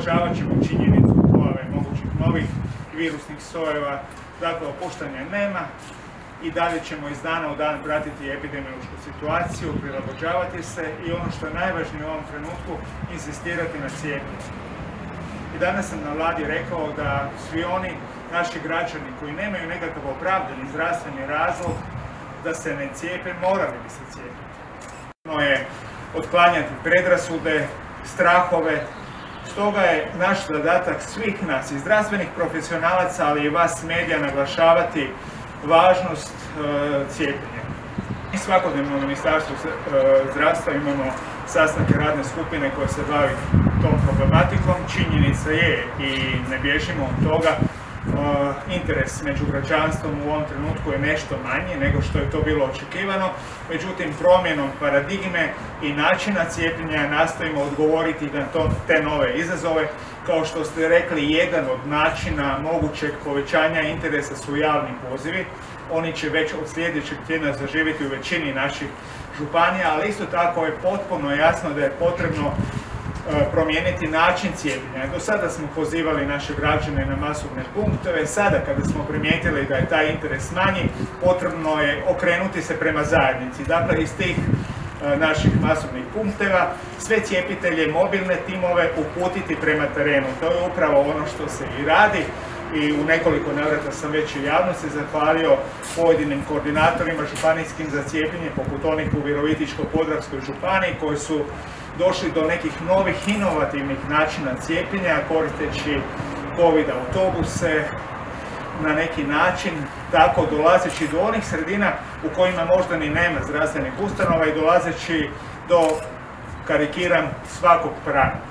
uvažavat ćemo činjenicu pojave mogućih novih virusnih sojeva, dakle opuštanja nema i dalje ćemo iz dana u dan pratiti epidemiološku situaciju, prilagođavati se i ono što je najvažnije u ovom trenutku, insistirati na cijepljenju. I danas sam na vladi rekao da svi oni naši građani koji nemaju nekakav opravdani zdravstveni razlog da se ne cijepe, morali bi se cijepiti. Ono je otklanjati predrasude, strahove, Stoga je naš zadatak svih nas i zdravstvenih profesionalaca, ali i vas medija naglašavati važnost e, cijepljenja. I svakodnevno u Ministarstvu e, zdravstva imamo sastanke radne skupine koje se bavi tom problematikom. Činjenica je i ne bježimo od toga interes među građanstvom u ovom trenutku je nešto manji nego što je to bilo očekivano. Međutim, promjenom paradigme i načina cijepljenja nastojimo odgovoriti na te nove izazove. Kao što ste rekli, jedan od načina mogućeg povećanja interesa su javni pozivi. Oni će već od sljedećeg tjedna zaživjeti u većini naših županija, ali isto tako je potpuno jasno da je potrebno promijeniti način cijepljenja. Do sada smo pozivali naše građane na masovne punktove, sada kada smo primijetili da je taj interes manji, potrebno je okrenuti se prema zajednici. Dakle, iz tih e, naših masovnih punkteva, sve cijepitelje, mobilne timove uputiti prema terenu. To je upravo ono što se i radi i u nekoliko navrata sam već i javnosti zahvalio pojedinim koordinatorima županijskim za cijepljenje, poput onih u Virovitičko-Podravskoj županiji koji su došli do nekih novih inovativnih načina cijepljenja koristeći COVID autobuse na neki način tako dolazeći do onih sredina u kojima možda ni nema zdravstvenih ustanova i dolazeći do, karikiram, svakog praga.